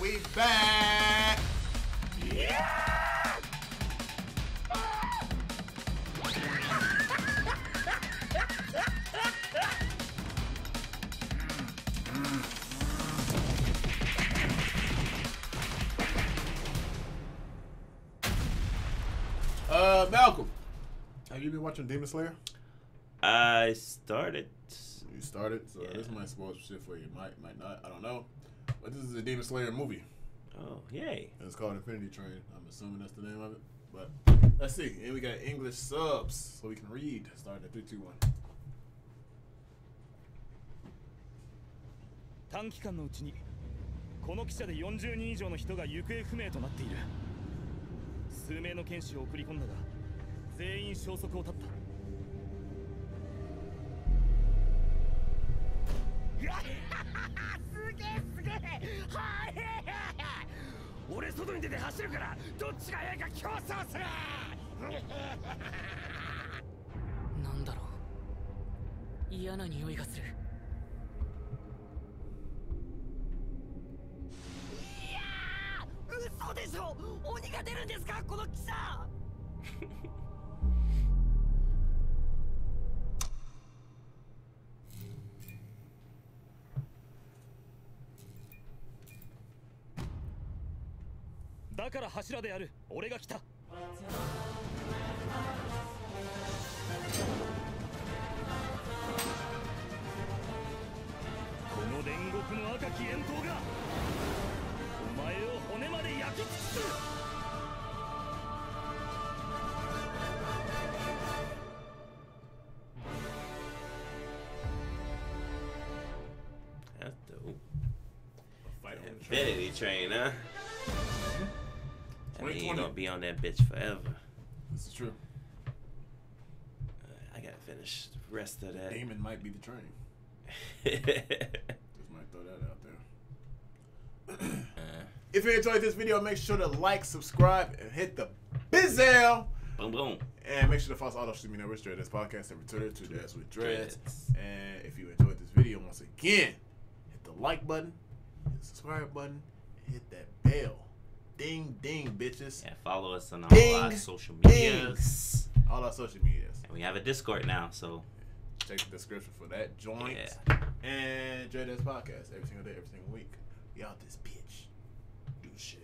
we back. Uh, Malcolm, have you been watching Demon Slayer? I started. You started, so Yeah. this might spoil shit for you. Might, might not. I don't know. This is a Demon Slayer movie. Oh, yay. And it's called Infinity Train. I'm assuming that's the name of it. But let's see. And we got English subs, so we can read. Starting at three, two, one. 短期間のうちにこの汽車で40人以上の人が行方不明となっている数名の剣士を送り込んだが全員消息を絶ったはい。俺外に出て走るからどっちが速いか競争する。なんだろう。嫌な匂いがする。いやー嘘でしょ。鬼が出るんですかこの汽車だから柱である。俺が来た。この煉獄の赤き炎刀がお前を骨まで焼き尽くす。Infinity train, huh? I mean, you 2020. gonna be on that bitch forever. This is true. Uh, I gotta finish the rest of that. Damon might be the train. Just might throw that out there. Uh, If you enjoyed this video, make sure to like, subscribe, and hit the bizzell. boom, boom. And make sure to follow us all social media networks, Dreads Podcast, every Twitter, two days with Dreads. Dreads. And if you enjoyed this video, once again, hit the like button, hit the subscribe button, and hit that bell. Ding, ding, bitches. Yeah, follow us on all Ding, our social ding. medias. All our social medias. And we have a Discord now, so Check the description for that joint. Yeah. And Dreads Podcast every single day, every single week. We out this bitch. Deuces.